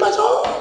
pasó?